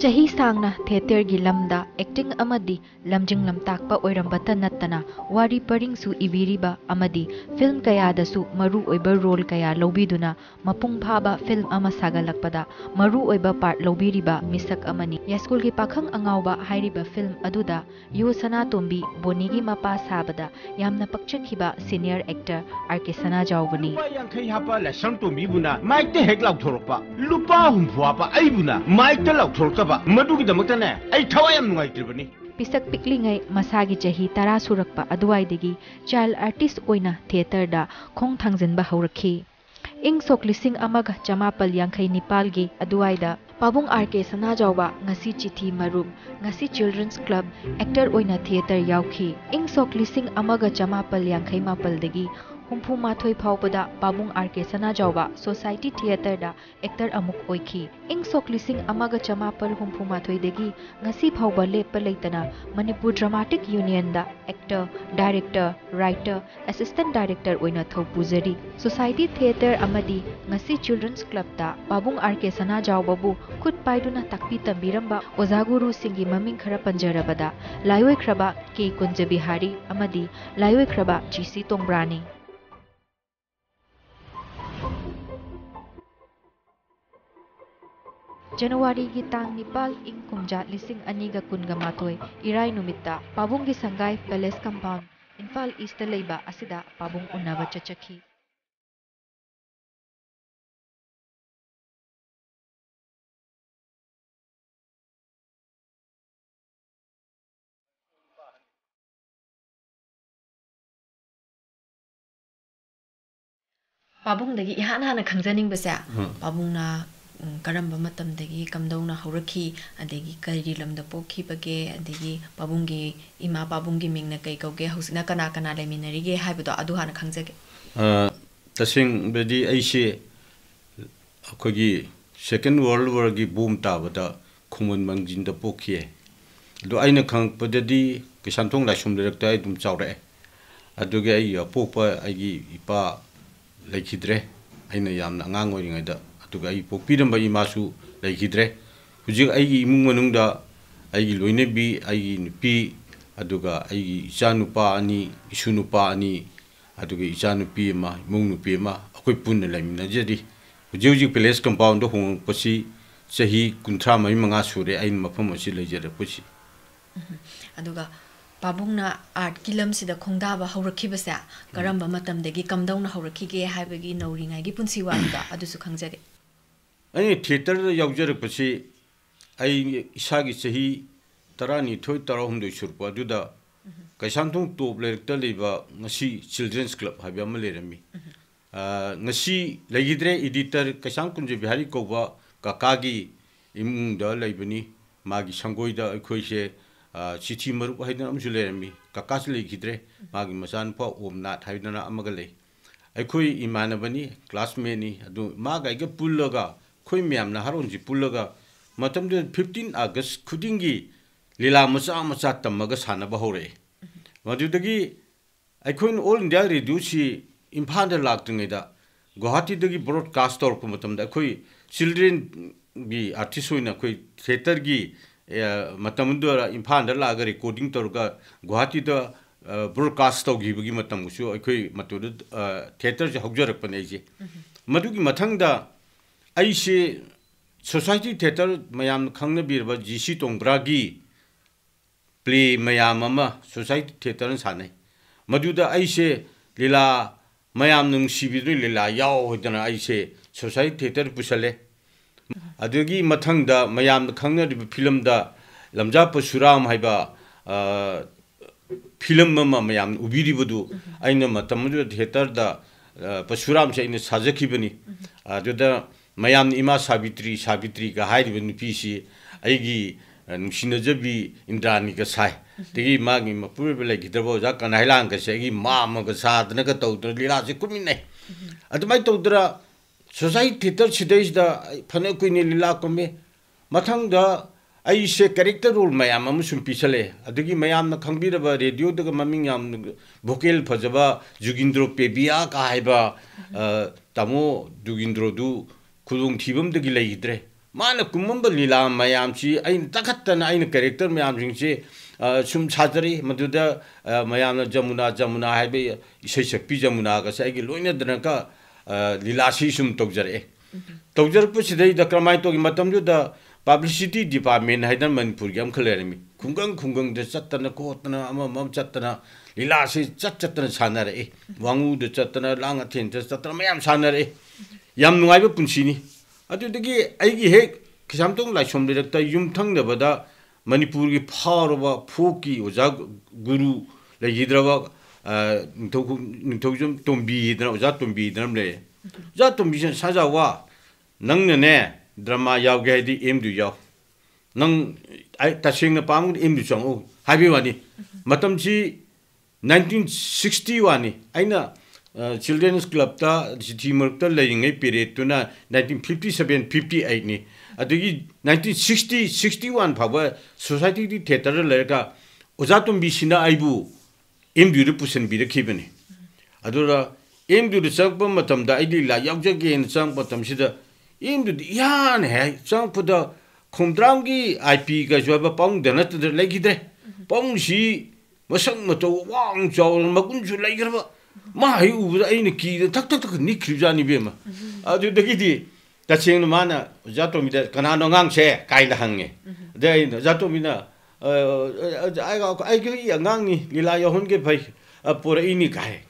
चही सा थेटर की लम एक्टिंग लमजिंग लमताबत नत्ना परिंगसु इवीरी फ़िल्म कयाब रोल कया लौना मा फ़िल्म सागलपूब पार्ट लौरब मिसक यस्कूल की पाख अगौब फ़िल्म यो सना तोबी बोनी की मा साबद पक्षब सिनियर एक्टर आर के सना जाऊबनी लुप ꯃꯗꯨꯒꯤꯗꯃꯛꯇꯅꯦ ꯑꯩ ꯊꯋꯥꯏ ꯌꯥꯝ ꯅꯨꯡꯉꯥꯏꯇ꯭ꯔꯤꯕꯅꯤ ꯄꯤꯁꯛ ꯄꯤꯛꯂꯤꯉꯩ ꯃꯁꯥꯒꯤ ꯆꯍꯤ ꯇꯔꯥ ꯁꯨꯔꯛꯄ ꯑꯗꯨꯋꯥꯏꯗꯒꯤ ꯆꯥꯏꯜ ꯑꯥꯔꯇꯤꯁ ꯑꯣꯏꯅ ꯊꯤꯌꯦꯇꯔꯗ ꯈꯣꯡ ꯊꯥꯡꯖꯤꯟꯕ ꯍꯧꯔꯛꯈꯤ ꯏꯪ ꯁꯣꯛ ꯂꯤꯁꯤꯡ ꯑꯃꯒ ꯆꯃꯥꯄꯜ ꯌꯥꯡꯈꯩ ꯅꯤꯄꯥꯜꯒꯤ ꯑꯗꯨꯋꯥꯏꯗ ꯄꯥꯕꯨꯡ ꯑꯥꯔ ꯀꯦ ꯁꯅꯥꯖꯥꯎꯕ ꯉꯁꯤ ꯆꯤꯊꯤ ꯃꯔꯨꯞ ꯉꯁꯤ ꯆꯤꯜꯗ꯭ꯔꯟꯁ ꯀ꯭ꯂꯕ ꯑꯦꯛꯇꯔ ꯑꯣꯏꯅ ꯊꯤꯌꯦꯇꯔ ꯌꯥꯎꯈꯤ ꯏꯪ ꯁꯣꯛ ꯂꯤꯁꯤꯡ ꯑꯃꯒ ꯆꯃꯥꯄꯜ ꯌꯥꯡꯈꯩ ꯃꯥꯄꯜꯗꯒꯤ ꯍꯨꯝꯐꯨ ꯃꯥꯊꯣꯏ ꯐꯥꯎꯕꯗ ꯄꯥꯕꯨꯡ ꯑꯥꯔ ꯀꯦ ꯁꯅꯥꯖꯥꯎꯕ ꯁꯣꯁꯥꯏꯇꯤ ꯊꯤꯌꯦꯇꯔꯗ ꯑꯦꯛꯇꯔ ꯑꯃꯨꯛ ꯑꯣꯏꯈꯤ ꯏꯪ ꯁꯣꯛ ꯂꯤꯁꯤꯡ ꯑꯃꯒ ꯆꯃꯥꯄꯜ ꯍꯨꯝꯐꯨ ꯃꯥꯊꯣꯏꯗꯒꯤ ꯉꯁꯤ ꯐꯥꯎꯕ ꯂꯦꯞꯄ ꯂꯩꯇꯅ ꯃꯅꯤꯄꯨꯔ ꯗ꯭ꯔꯃꯥꯇꯤꯛ ꯌꯨꯅꯤꯌꯟꯗ actor director writer assistant director ꯑꯣꯏꯅ ꯊꯧ ꯄꯨꯖꯔꯤ ꯁꯣꯁꯥꯏꯇꯤ ꯊꯤꯌꯦꯇꯔ ꯑꯃꯗꯤ ꯉꯁꯤ ꯆꯤꯜꯗ꯭ꯔꯟꯁ ꯀ꯭ꯂꯕꯇ ꯄꯥꯕꯨꯡ ꯑꯥꯔ ꯀꯦ ꯁꯅꯥꯖꯥꯎꯕꯕꯨ ꯈꯨꯠ ꯄꯥꯏꯗꯨꯅ ꯇꯥꯛꯄꯤ ꯇꯝꯕꯤꯔꯝꯕ ꯑꯣꯖꯥ ꯒꯨꯔꯨꯁꯤꯡꯒꯤ ꯃꯃꯤꯡ ꯈꯔ ꯄꯟꯖꯔꯕꯗ ꯂꯥꯏꯑꯣꯏꯈ꯭ꯔꯕ ꯀꯦ ꯀꯨꯟꯖꯕꯤꯍꯥꯔꯤ ꯑꯃꯗꯤ ꯂꯥꯏꯑꯣꯏꯈ꯭ꯔꯕ ꯖꯤ ꯁꯤ ꯇꯣꯡꯕ꯭ꯔꯥꯅꯤ ꯖꯅꯋꯥꯔꯤꯒꯤ ꯇꯥꯡ ꯅꯤꯄꯥꯜ ꯏꯪ ꯀꯨꯝꯖꯥ ꯂꯤꯁꯤꯡ ꯑꯅꯤꯒ ꯀꯨꯟꯒ ꯃꯥꯊꯣꯏ ꯏꯔꯥꯏ ꯅꯨꯃꯤꯠꯇ ꯄꯥꯕꯨꯡꯒꯤ ꯁꯪꯒꯥꯏ ꯄꯦꯂꯦꯁ ꯀꯝꯄꯥꯎꯟ ꯏꯝꯐꯥꯜ ꯏꯁꯇ ꯂꯩꯕ ꯑꯁꯤꯗ ꯄꯥꯕꯨꯡ ꯎꯅꯕ ꯆꯠꯆꯈꯤ ꯄꯥꯕꯨꯡꯗꯒꯤ ꯏꯍꯥꯟ ꯍꯥꯟꯅ ꯈꯪꯖꯅꯤꯡꯕꯁꯦ ꯄꯥꯕꯨꯡꯅ ꯎꯝ, ꯀꯔꯝꯕ ꯃꯇꯝꯗꯒꯤ ꯀꯝꯗꯧꯅ ꯍꯧꯔꯛꯈꯤ ꯑꯗꯒꯤ ꯀꯔꯤ ꯂꯝꯗ ꯄꯣꯛꯈꯤꯕꯒꯦ ꯑꯗꯒꯤ ꯄꯥꯕꯨꯡꯒꯤ ꯏꯃꯥ ꯄꯥꯕꯨꯡꯒꯤ ꯃꯤꯡꯅ ꯀꯩ ꯀꯧꯒꯦ ꯍꯧꯖꯤꯛꯅ ꯀꯅꯥ ꯀꯅꯥ ꯂꯩꯃꯤꯟꯅꯔꯤꯒꯦ ꯍꯥꯏꯕꯗꯣ ꯑꯗꯨ ꯍꯥꯟꯅ ꯈꯪꯖꯒꯦ ꯇꯁꯦꯡꯕꯗꯤ ꯑꯩꯁꯦ ꯑꯩꯈꯣꯏꯒꯤ ꯁꯦꯀꯦꯟ ꯋꯥꯔꯜ ꯋꯥꯔꯒꯤ ꯕꯣꯝ ꯇꯥꯕꯗ ꯈꯣꯡꯃꯟ ꯃꯥꯡꯖꯤꯟꯗ ꯄꯣꯛꯈꯤꯌꯦ ꯑꯗꯣ ꯑꯩꯅ ꯈꯪꯉꯛꯄꯗꯗꯤ ꯀꯩꯁꯥꯝꯊꯣꯡ ꯂꯥꯏꯁ꯭ꯔꯝ ꯂꯩꯔꯛꯇ ꯑꯩ ꯑꯗꯨꯝ ꯆꯥꯎꯔꯛꯑꯦ ꯑꯗꯨꯒꯤ ꯑꯩ ꯑꯄꯣꯛꯄ ꯑꯩꯒꯤ ꯏꯄꯥ ꯂꯩꯈꯤꯗ꯭ꯔꯦ ꯑꯩꯅ ꯌꯥꯝꯅ ꯑꯉꯥꯡ ꯑꯣꯏꯔꯤꯉꯩꯗ ꯑꯗꯨꯒ ꯑꯩ ꯄꯣꯛꯄꯤꯔꯝꯕ ꯏꯃꯥꯁꯨ ꯂꯩꯈꯤꯗ꯭ꯔꯦ ꯍꯧꯖꯤꯛ ꯑꯩꯒꯤ ꯏꯃꯨꯡ ꯃꯅꯨꯡꯗ ꯑꯩꯒꯤ ꯂꯣꯏꯅꯕꯤ ꯑꯩꯒꯤ ꯅꯨꯄꯤ ꯑꯗꯨꯒ ꯑꯩꯒꯤ ꯏꯆꯥꯅꯨꯄꯥ ꯑꯅꯤ ꯏꯁꯨ ꯅꯨꯄꯥ ꯑꯅꯤ ꯑꯗꯨꯒ ꯏꯆꯥꯅꯨꯄꯤ ꯑꯃ ꯏꯃꯨꯡ ꯅꯨꯄꯤ ꯑꯃ ꯑꯩꯈꯣꯏ ꯄꯨꯟꯅ ꯂꯩꯃꯤꯟꯅꯖꯔꯤ ꯍꯧꯖꯤꯛ ꯍꯧꯖꯤꯛ ꯄꯦꯂꯦꯁ ꯀꯝꯄꯥꯎꯟꯗ ꯍꯣꯡꯉꯛꯄꯁꯤ ꯆꯍꯤ ꯀꯨꯟꯊ꯭ꯔꯥ ꯃꯔꯤ ꯃꯉꯥ ꯁꯨꯔꯦ ꯑꯩꯅ ꯃꯐꯝ ꯑꯁꯤ ꯂꯩꯖꯔꯛꯄꯁꯤ ꯑꯗꯨꯒ ꯄꯥꯕꯨꯡꯅ ꯑꯥꯔꯠꯀꯤ ꯂꯝꯁꯤꯗ ꯈꯣꯡꯗꯥꯕ ꯍꯧꯔꯛꯈꯤꯕꯁꯦ ꯀꯔꯝꯕ ꯃꯇꯝꯗꯒꯤ ꯀꯝꯗꯧꯅ ꯍꯧꯔꯛꯈꯤꯒꯦ ꯍꯥꯏꯕꯒꯤ ꯅꯧꯔꯤꯉꯩꯒꯤ ꯄꯨꯟꯁꯤ ꯋꯥꯔꯤꯗꯣ ꯑꯗꯨꯁꯨ ꯈꯪꯖꯒꯦ ꯑꯩꯅ ꯊꯤꯌꯦꯇꯔꯗ ꯌꯥꯎꯖꯔꯛꯄꯁꯤ ꯑꯩ ꯏꯁꯥꯒꯤ ꯆꯍꯤ ꯇꯔꯥꯅꯤꯊꯣꯏ ꯇꯔꯥꯍꯨꯝꯗꯣꯏ ꯁꯨꯔꯛꯄ ꯑꯗꯨꯗ ꯀꯩꯁꯥꯝꯊꯣꯡ ꯇꯣꯞ ꯂꯩꯔꯛꯇ ꯂꯩꯕ ꯉꯁꯤ ꯆꯤꯜꯗ꯭ꯔꯦꯟꯁ ꯀ꯭ꯂꯕ ꯍꯥꯏꯕ ꯑꯃ ꯂꯩꯔꯝꯃꯤ ꯉꯁꯤ ꯂꯩꯈꯤꯗ꯭ꯔꯦ ꯏꯗꯤꯇꯔ ꯀꯩꯁꯥꯝ ꯀꯨꯟꯖ ꯕꯤꯍꯥꯔꯤ ꯀꯧꯕ ꯀꯀꯥꯒꯤ ꯏꯃꯨꯡꯗ ꯂꯩꯕꯅꯤ ꯃꯥꯒꯤ ꯁꯪꯒꯣꯏꯗ ꯑꯩꯈꯣꯏꯁꯦ ꯆꯤꯊꯤ ꯃꯔꯨꯞ ꯍꯥꯏꯗꯅ ꯑꯃꯁꯨ ꯂꯩꯔꯝꯃꯤ ꯀꯀꯥꯁꯨ ꯂꯩꯈꯤꯗ꯭ꯔꯦ ꯃꯥꯒꯤ ꯃꯆꯥꯅꯨꯄꯥ ꯑꯣꯝꯅꯥꯊ ꯍꯥꯏꯗꯅ ꯑꯃꯒ ꯂꯩ ꯑꯩꯈꯣꯏ ꯏꯃꯥꯟꯅꯕꯅꯤ ꯀ꯭ꯂꯥꯁꯃꯦꯠꯅꯤ ꯑꯗꯨ ꯃꯥꯒ ꯑꯩꯒ ꯄꯨꯜꯂꯒ ꯑꯩꯈꯣꯏ ꯃꯌꯥꯝ ꯅꯍꯥꯔꯣꯟꯁꯤ ꯄꯨꯜꯂꯒ ꯃꯇꯝꯗꯨꯗ ꯐꯤꯐꯇꯤꯟ ꯑꯥꯒꯁ ꯈꯨꯗꯤꯡꯒꯤ ꯂꯤꯂꯥ ꯃꯆꯥ ꯃꯆꯥ ꯇꯝꯃꯒ ꯁꯥꯟꯅꯕ ꯍꯧꯔꯛꯑꯦ ꯃꯗꯨꯗꯒꯤ ꯑꯩꯈꯣꯏꯅ ꯑꯣꯜ ꯏꯟꯗꯤꯌꯥ ꯔꯦꯗꯤꯑꯣꯁꯤ ꯏꯝꯐꯥꯜꯗ ꯂꯥꯛꯇ꯭ꯔꯤꯉꯩꯗ ꯒꯨꯋꯥꯍꯥꯇꯤꯗꯒꯤ ꯕ꯭ꯔꯣꯗꯀꯥꯁ ꯇꯧꯔꯛꯄ ꯃꯇꯝꯗ ꯑꯩꯈꯣꯏ ꯆꯤꯜꯗ꯭ꯔꯦꯟꯒꯤ ꯑꯥꯔꯇꯤꯁ ꯑꯣꯏꯅ ꯑꯩꯈꯣꯏ ꯊꯤꯌꯦꯇꯔꯒꯤ ꯃꯇꯝꯗꯨꯗ ꯏꯝꯐꯥꯜꯗ ꯂꯥꯛꯑꯒ ꯔꯦꯀꯣꯔꯗꯤꯡ ꯇꯧꯔꯒ ꯒꯨꯋꯥꯍꯥꯇꯤꯗ ꯕ꯭ꯔꯣꯗꯀꯥꯁ ꯇꯧꯈꯤꯕꯒꯤ ꯃꯇꯝꯁꯨ ꯑꯩꯈꯣꯏ ꯃꯇꯝꯗꯨ ꯊꯤꯌꯦꯇꯔꯁꯦ ꯍꯧꯖꯔꯛꯄꯅꯦ ꯑꯩꯁꯦ ꯃꯗꯨꯒꯤ ꯃꯊꯪꯗ ꯑꯩꯁꯦ ꯁꯣꯁꯥꯏꯇꯤ ꯊꯤꯌꯦꯇꯔ ꯃꯌꯥꯝꯅ ꯈꯪꯅꯕꯤꯔꯕ ꯖꯤ ꯁꯤ ꯇꯣꯡꯕ꯭ꯔꯥꯒꯤ ꯄ꯭ꯂꯦ ꯃꯌꯥꯝ ꯑꯃ ꯁꯣꯁꯥꯏꯇꯤ ꯊꯤꯌꯦꯇꯔꯅ ꯁꯥꯟꯅꯩ ꯃꯗꯨꯗ ꯑꯩꯁꯦ ꯂꯤꯂꯥ ꯃꯌꯥꯝꯅ ꯅꯨꯡꯁꯤꯕꯤꯗꯨꯅ ꯂꯤꯂꯥ ꯌꯥꯎꯗꯅ ꯑꯩꯁꯦ ꯁꯣꯁꯥꯏꯇꯤ ꯊꯤꯌꯦꯇꯔ ꯄꯨꯁꯜꯂꯦ ꯑꯗꯨꯒꯤ ꯃꯊꯪꯗ ꯃꯌꯥꯝꯅ ꯈꯪꯅꯔꯤꯕ ꯐꯤꯂꯝꯗ ꯂꯝꯖꯥ ꯄꯔꯁꯨꯔꯥꯝ ꯍꯥꯏꯕ ꯐꯤꯂꯝ ꯑꯃ ꯃꯌꯥꯝꯅ ꯎꯕꯤꯔꯤꯕꯗꯨ ꯑꯩꯅ ꯃꯇꯝ ꯑꯗꯨꯗ ꯊꯤꯌꯦꯇꯔꯗ ꯄꯔꯁꯨꯔꯥꯝꯁꯦ ꯑꯩꯅ ꯁꯥꯖꯈꯤꯕꯅꯤ ꯑꯗꯨꯗ ꯃꯌꯥꯝꯅ ꯏꯃꯥ ꯁꯥꯕꯤꯇ꯭ꯔꯤ ꯁꯥꯕꯤꯇ꯭ꯔꯤꯒ ꯍꯥꯏꯔꯤꯕ ꯅꯨꯄꯤꯁꯤ ꯑꯩꯒꯤ ꯅꯨꯡꯁꯤꯅꯖꯕꯤ ꯏꯟꯗ꯭ꯔꯥꯅꯤꯒ ꯁꯥꯏ ꯑꯗꯒꯤ ꯃꯥꯒꯤ ꯃꯄꯨꯔꯣꯏꯕ ꯂꯩꯈꯤꯗ꯭ꯔꯕ ꯑꯣꯖꯥ ꯀꯅꯥꯏꯂꯥꯡꯒꯁꯦ ꯑꯩꯒꯤ ꯃꯥꯃꯒ ꯁꯥꯗꯅꯒ ꯇꯧꯗꯅ ꯂꯤꯂꯥꯁꯦ ꯀꯨꯝꯃꯤꯟꯅꯩ ꯑꯗꯨꯃꯥꯏꯅ ꯇꯧꯗꯅ ꯁꯣꯁꯥꯏꯇꯤ ꯊꯤꯌꯦꯇꯔ ꯁꯤꯗꯩꯁꯤꯗ ꯐꯅ ꯀꯨꯏꯅ ꯂꯤꯂꯥ ꯀꯨꯝꯃꯤ ꯃꯊꯪꯗ ꯑꯩꯁꯦ ꯀꯦꯔꯦꯛꯇꯔ ꯔꯣꯜ ꯃꯌꯥꯝ ꯑꯃ ꯁꯨꯝ ꯄꯤꯁꯜꯂꯛꯑꯦ ꯑꯗꯒꯤ ꯃꯌꯥꯝꯅ ꯈꯪꯕꯤꯔꯕ ꯔꯦꯗꯤꯑꯣꯗꯒ ꯃꯃꯤꯡ ꯌꯥꯝꯅ ꯚꯣꯀꯦꯜ ꯐꯖꯕ ꯖꯨꯒꯤꯟꯗ꯭ꯔꯣ ꯄꯦꯕꯤꯌꯥꯒ ꯍꯥꯏꯕ ꯇꯥꯃꯣ ꯖꯨꯒꯤꯟꯗ꯭ꯔꯣꯗꯨ kudung thibam de gi lai gidre mana kumam ba lila mayam chi ain takatan ain character mayam jing chi sum chadari maduda mayam na jamuna jamuna hai be i seisek pi jamuna ka sai gi loina dran ka lila si sum tokjare tok jare pu sidai da kramai to gi matam ju da publicity department h a i d a n manipur gam kala rami, kungang kungang de chatana ko tana ama mam chattana lila si chat chattana chanare wangu de chatana langa thin de chattana mayam chanare yam nungai ba punsini atu degi ai gi hek kisam tong lai som direk ta yum thang ne bada manipur gi phar ba phu ki oja guru la yidra ba ningthok ningthok jom tombi yidra oja tombi yidra le oja tombi sen saja wa nang ne ne drama yaw ge di em du yaw nang ai ta sing na pang em du chong o habi wani matam chi 1960 wani aina children's club ta jimur ta la yinge period tu na 1957 58 ni. Adigi 1960 61 phaba society di theater la ka ojatum bi sina aibu em du de pusen bi de khibene adura em du de sang pam matam da idi la yak ja gen sang patam sida em du ya ne hai sang pu da khumdram gi ip ga jo ba pang de na ta de le gi de. Pang shi masang ma to wang chaw ma kun ju le gi ba. ꯃꯥ ꯍꯦꯛ ꯎꯕꯗ ꯑꯩꯅ ꯀꯤꯗꯅ ꯊꯛ ꯊꯛ ꯊꯛ ꯅꯤꯛꯈ꯭ꯔꯤꯕꯖꯥꯠꯅꯤ ꯏꯕꯦꯝꯃ ꯑꯗꯨꯗꯒꯤꯗꯤ ꯇꯁꯦꯡꯅ ꯃꯥꯅ ꯑꯣꯖꯥ ꯇꯣꯝꯕꯤꯗ ꯀꯅꯥꯅꯣ ꯑꯉꯥꯡꯁꯦ ꯀꯥꯏꯅ ꯍꯪꯉꯦ ꯑꯗꯩ ꯑꯩꯅ ꯑꯣꯖꯥ ꯇꯣꯝꯕꯤꯅ ꯑꯩꯒꯤ ꯑꯉꯥꯡꯅꯤ ꯂꯤꯂꯥ ꯌꯥꯎꯍꯟꯒꯦ ꯐꯩ ꯄꯣꯔꯛꯏꯅꯤ ꯀꯥꯏ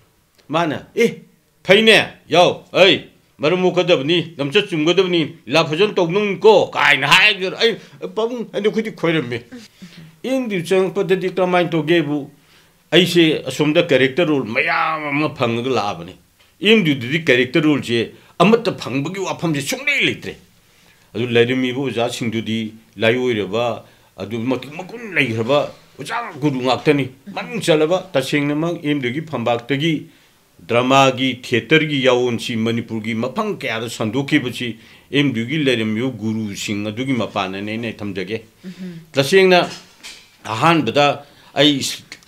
ꯃꯥꯅ ꯑꯦ ꯐꯩꯅꯦ ꯌꯥꯎ ꯑꯩ ꯃꯔꯝ ꯃꯣꯛꯀꯗꯕꯅꯤ ꯂꯝꯆꯠ ꯆꯨꯝꯒꯗꯕꯅꯤ ꯂꯤꯂꯥ ꯐꯖꯅ ꯇꯧꯅꯨꯀꯣ ꯀꯥꯏꯅ ꯍꯥꯏꯗꯨꯅ ꯑꯩ ꯄꯕꯨꯡ ꯑꯩꯅ ꯑꯩꯈꯣꯏꯗꯤ ꯈꯣꯏꯔꯝꯃꯤ ꯏꯪꯗꯤ ꯆꯪꯉꯛꯄꯗꯗꯤ ꯀꯔꯝꯍꯥꯏꯅ ꯇꯧꯒꯦꯕꯨ की वाफम से सुने लेते लेरमीब ओजा लाइब मकुन लेरब ओजा गुरु गातनी मन चलब तसेंग एम डी फंबाक ड्रामा की यावन से मनपुर मफंग क्या संदोखी एम डी लेरमीब गुरु मपाने ngang मयाम अमा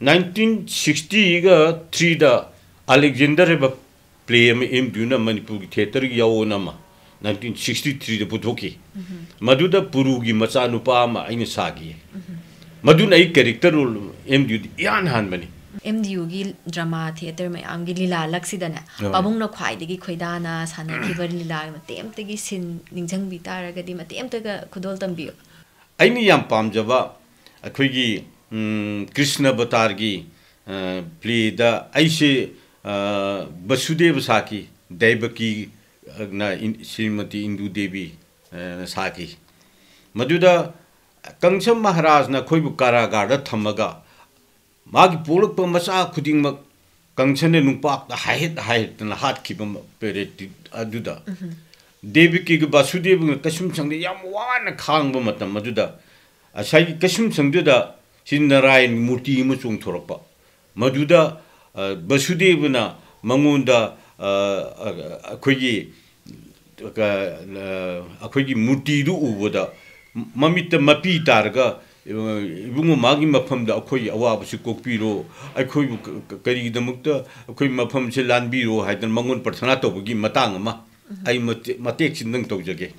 नाइन्टिन सिक्सटीग थ्री अलेजेन्डर हे प्ले एम दुना मणिपुर थिएटर मेटर यावनमा नाइन्टिन सिक्सटी थ्री पु मदु मचानु अहिले सा मन केरो अम् डियु यहाँ हामी अम् डियुी द्रमा लिलाक खाइदि खैदामती खो अनि पाँज अ कृष्ण अवतारकी प्लीदा ऐसे वसुदेव साकी दैबकी न श्रीमती इंदु देवी साकी। मजुदा कञ्छम महाराज न खुइब कारागार थमग। माकी पोड पर मसा खुदिंग म कञ्छन न नुपाक द हाइ हेत हाइ हात कि बम परे दुदा वसुदेव कञ्छम छन यम वान खांग बम त मजुदा आइशे कञ्छम 진나라인 무티 이무충 토록바 마주다 바슈데브나 망운다 거기 거기 무티도 우보다 마미트 마피타르가 이분은 마기 마품다 거의 아와부시 꼭비로 아이 거의 거리기도 먹다 거의 마품 실란비로 하여튼 망운 퍼스나 또 거기 마땅마 아이 마텍 신능 독저게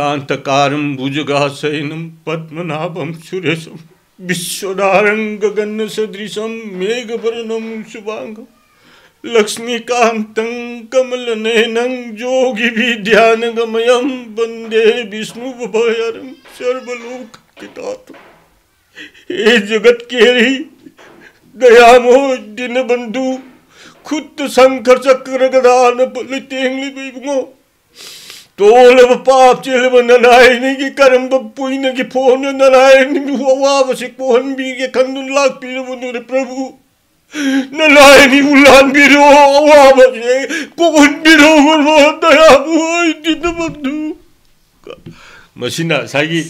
शान्तकारं पद्मनाभं सुरेशं विश्वदारं गगनसदृशं मेघवर्णं शुभाङ्गं लक्ष्मीकान्तं कमलनयनं योगिभिध्यानगमयं वंदे विष्णुभयरं सर्वलोकहितार्थं। हे जगत केरी दयामो दीनबन्धु खुद 돌레버 밥질레버 나나이니기 까름도 뿌이는기 보는 나나이니 와와버식 보한비게 간눈 락빌레버 누레 프라부 나나이니 울란비로 와버식 꼬군비로 울란다야 부이 디드먼두. 멋이나 자기?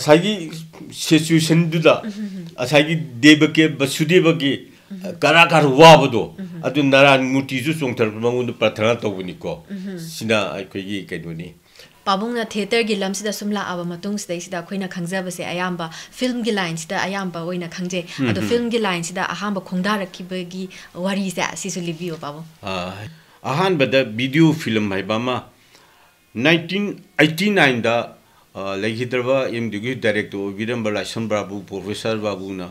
자기 세수 센두다. 자기 네밖에 수대밖에 가라가르 와보도 아주 나라 무티주 송터를 망운도 파트나 떠보니까 시나 그게 있겠더니 pabungna theater gi lamsida sumla aba matung sida sida khoina khangja ba se ayamba. Film gi line sida ayamba oina khangje. Mhm. Ado film gi line sida ahamba khongda rakhi ba gi wari sa sisu libio pabo. Ahan bada video film hai ba ma. 1989 da uh, legidraba im dugi direct o virambala shambra bu professor babu na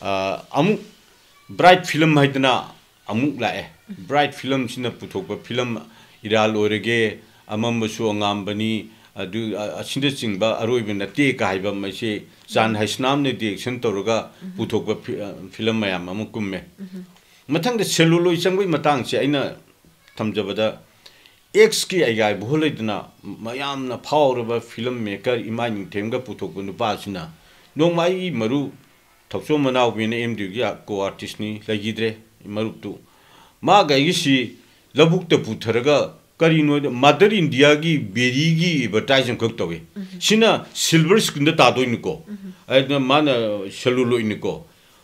ꯃꯊꯪꯗ ꯑꯃꯨꯛ bright film ꯍꯥꯏꯗꯅ ꯑꯃꯨꯛ ꯂꯥꯛꯑꯦ bright ꯐꯤꯂꯝꯁꯤꯅ ꯄꯨꯊꯣꯛꯄ film ꯏꯔꯥꯜ ꯑꯣꯏꯔꯒꯦ ꯑꯃꯝꯕꯁꯨ ꯑꯉꯥꯝꯕꯅꯤ ꯑꯗꯨ ꯑꯁꯤꯅꯆꯤꯡꯕ ꯑꯔꯣꯏꯕ ꯅꯠꯇꯦ ꯀ ꯍꯥꯏꯕ ꯃꯁꯤ ꯆꯥꯟ ꯍꯩꯁꯅꯥꯝꯅ ꯗꯤꯔꯦꯛꯁꯟ ꯇꯧꯔꯒ ꯄꯨꯊꯣꯛꯄ ꯐꯤꯂꯝ ꯃꯌꯥꯝ ꯑꯃ ꯀꯨꯝꯃꯦ ꯃꯊꯪꯗ ꯁꯦꯂꯨꯂꯣꯏ ꯆꯪꯕꯒꯤ ꯃꯇꯥꯡꯁꯦ ꯑꯩꯅ ꯊꯝꯖꯕꯗ ꯑꯦꯛꯁꯀꯤ ꯑꯩꯒꯥꯏ ꯕꯨꯍ ꯂꯩꯗꯅ ꯃꯌꯥꯝꯅ ꯐꯥꯎꯔꯕ ꯐꯤꯂꯝ ꯃꯦꯀꯔ ꯏꯃꯥ ꯅꯤꯡꯊꯦꯝꯒ ꯄꯨꯊꯣꯛꯄ ꯅꯨꯄꯥꯁꯤꯅ ꯅꯣꯡꯃ ꯑꯩꯒꯤ ꯃꯔꯨ ꯊꯧꯆꯣꯝ ꯃꯅꯥꯎꯕꯤꯅ ꯑꯦꯝ ꯗꯤꯒꯤ ꯀꯣ ꯑꯥꯔꯇꯤꯁꯅꯤ ꯂꯩꯈꯤꯗ꯭ꯔꯦ ꯃꯔꯨꯞꯇꯨ ꯃꯥꯒ ꯑꯩꯒꯤꯁꯤ ꯂꯧꯕꯨꯛꯇ ꯄꯨꯊꯔꯒ ꯀꯔꯤꯅꯣ ꯃꯗꯔ ꯏꯟꯗꯤꯌꯥꯒꯤ ꯕꯦꯔꯤꯒꯤ ꯑꯦꯗꯚꯔꯇꯥꯏꯖ ꯑꯃꯈꯛ ꯇꯧꯏ ꯁꯤꯅ ꯁꯤꯜꯚꯔ ꯁ꯭ꯀ꯭ꯔꯤꯟꯗ ꯇꯥꯗꯣꯏꯅꯤꯀꯣ ꯑꯗꯨꯅ ꯃꯥꯅ ꯁꯦꯂꯨꯂꯣꯏꯅꯤꯀꯣ